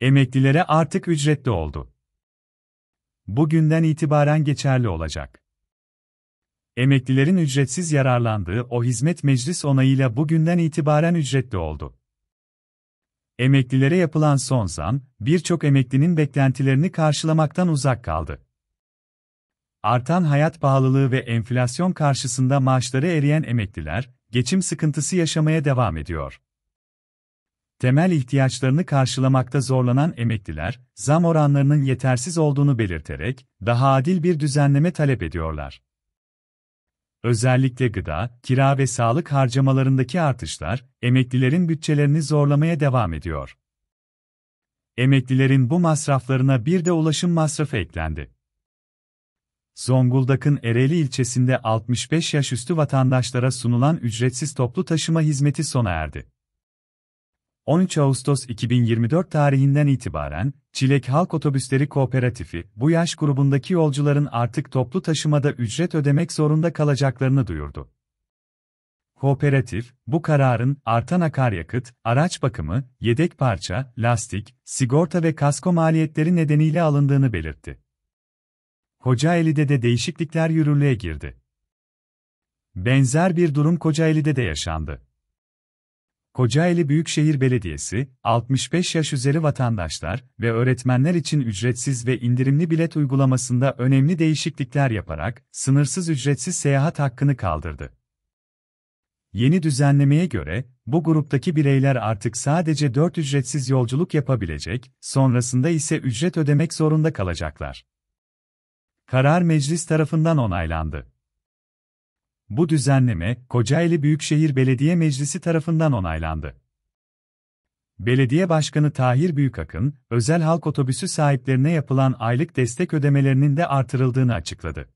Emeklilere artık ücretli oldu. Bugünden itibaren geçerli olacak. Emeklilerin ücretsiz yararlandığı o hizmet meclis onayıyla bugünden itibaren ücretli oldu. Emeklilere yapılan son zam, birçok emeklinin beklentilerini karşılamaktan uzak kaldı. Artan hayat pahalılığı ve enflasyon karşısında maaşları eriyen emekliler, geçim sıkıntısı yaşamaya devam ediyor. Temel ihtiyaçlarını karşılamakta zorlanan emekliler, zam oranlarının yetersiz olduğunu belirterek, daha adil bir düzenleme talep ediyorlar. Özellikle gıda, kira ve sağlık harcamalarındaki artışlar, emeklilerin bütçelerini zorlamaya devam ediyor. Emeklilerin bu masraflarına bir de ulaşım masrafı eklendi. Zonguldak'ın Ereğli ilçesinde 65 yaş üstü vatandaşlara sunulan ücretsiz toplu taşıma hizmeti sona erdi. 13 Ağustos 2024 tarihinden itibaren, Çilek Halk Otobüsleri Kooperatifi, bu yaş grubundaki yolcuların artık toplu taşımada ücret ödemek zorunda kalacaklarını duyurdu. Kooperatif, bu kararın artan akaryakıt, araç bakımı, yedek parça, lastik, sigorta ve kasko maliyetleri nedeniyle alındığını belirtti. Kocaeli'de de değişiklikler yürürlüğe girdi. Benzer bir durum Kocaeli'de de yaşandı. Kocaeli Büyükşehir Belediyesi, 65 yaş üzeri vatandaşlar ve öğretmenler için ücretsiz ve indirimli bilet uygulamasında önemli değişiklikler yaparak sınırsız ücretsiz seyahat hakkını kaldırdı. Yeni düzenlemeye göre, bu gruptaki bireyler artık sadece 4 ücretsiz yolculuk yapabilecek, sonrasında ise ücret ödemek zorunda kalacaklar. Karar meclis tarafından onaylandı. Bu düzenleme, Kocaeli Büyükşehir Belediye Meclisi tarafından onaylandı. Belediye Başkanı Tahir Büyükakın, özel halk otobüsü sahiplerine yapılan aylık destek ödemelerinin de artırıldığını açıkladı.